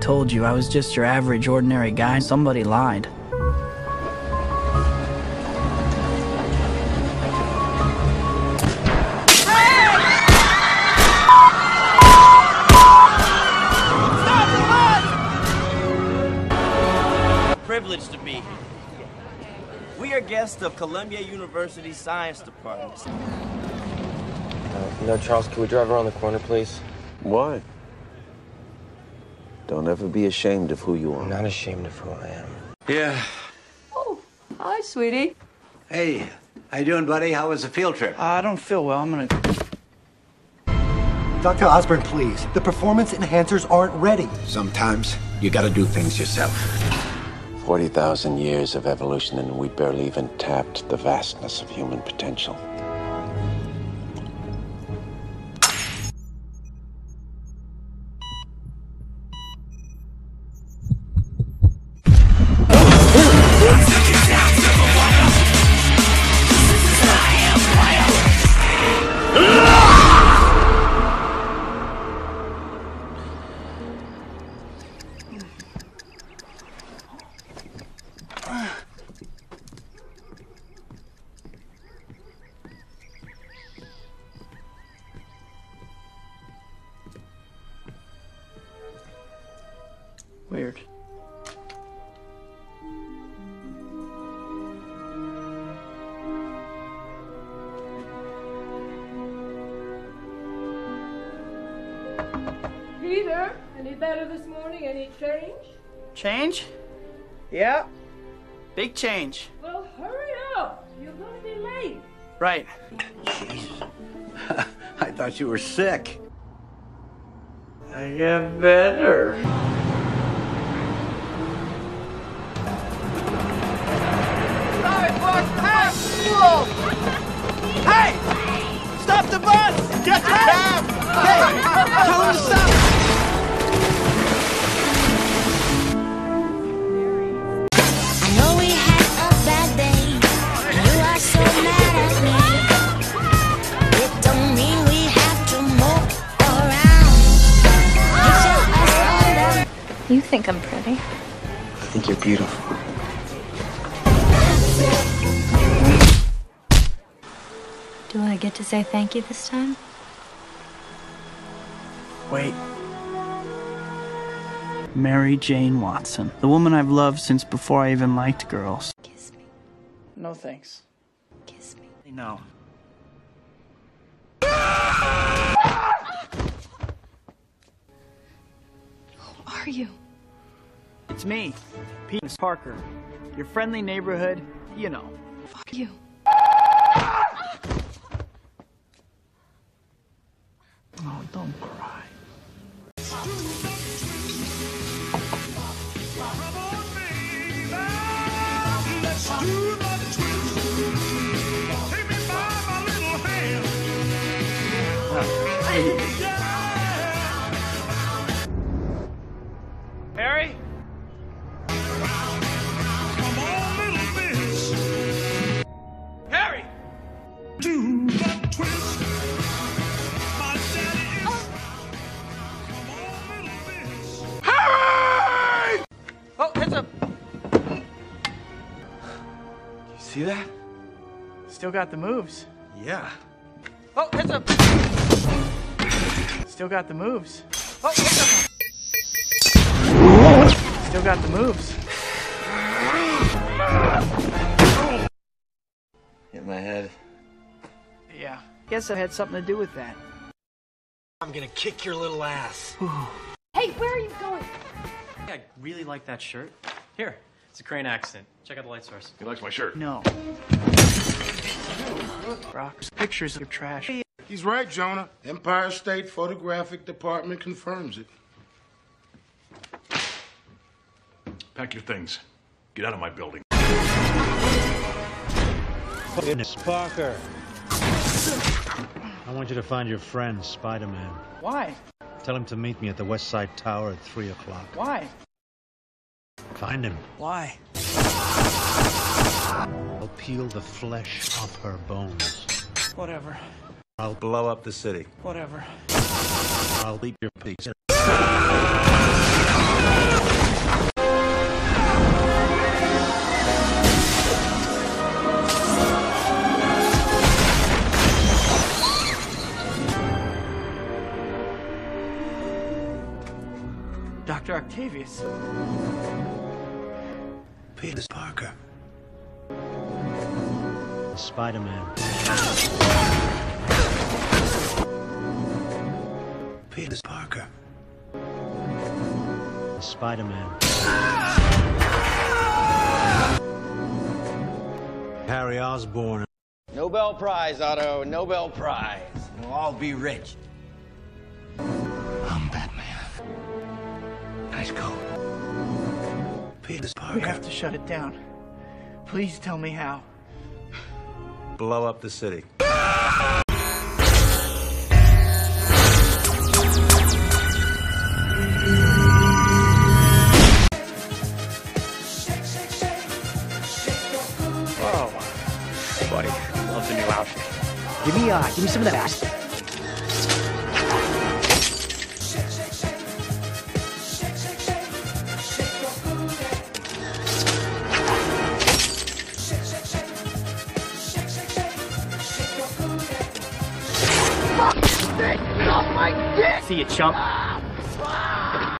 Told you I was just your average, ordinary guy. Somebody lied. Privileged to be here. We are guests of Columbia University Science Department. Uh, you know, Charles, can we drive around the corner, please? Why? Don't ever be ashamed of who you are. I'm are. not ashamed of who I am. Yeah. Oh, hi, sweetie. Hey, how you doing, buddy? How was the field trip? I don't feel well. I'm gonna. Dr. Osborn, please. The performance enhancers aren't ready. Sometimes you gotta do things yourself. 40,000 years of evolution, and we barely even tapped the vastness of human potential. Weird. Peter, any better this morning? Any change? Change? Yeah. Big change. Well, hurry up. You're going to be late. Right. I thought you were sick. I get better. You think I'm pretty? I think you're beautiful. Do I get to say thank you this time? Wait. Mary Jane Watson. The woman I've loved since before I even liked girls. Kiss me. No thanks. Kiss me. No. Are you? It's me, Pete Parker. Your friendly neighborhood, you know. Fuck you. Oh, don't cry. Harry? see that? Still got the moves. Yeah. Oh, heads up! Still got the moves. Oh, heads up! Still got the moves. Hit my head. Yeah. Guess I had something to do with that. I'm gonna kick your little ass. Hey, where are you going? I really like that shirt. Here, it's a crane accident. Check out the light source. He likes my shirt. No. Rock's pictures of trash. He's right, Jonah. Empire State Photographic Department confirms it. Pack your things. Get out of my building. Goodness, Parker. I want you to find your friend, Spider Man. Why? Tell him to meet me at the West Side Tower at 3 o'clock. Why? Find him. Why? I'll peel the flesh off her bones. Whatever. I'll blow up the city. Whatever. I'll eat your piece. Dr. Octavius. Peter Parker. Spider-Man. Peter Parker. Spider-Man. Harry Osborn. Nobel Prize, Otto. Nobel Prize. We'll all be rich. I'm Batman. Nice coat. Peter We have to shut it down. Please tell me how. Blow up the city. Whoa. Buddy, love the new outfit. Give me, uh, give me some of that ass. 你个。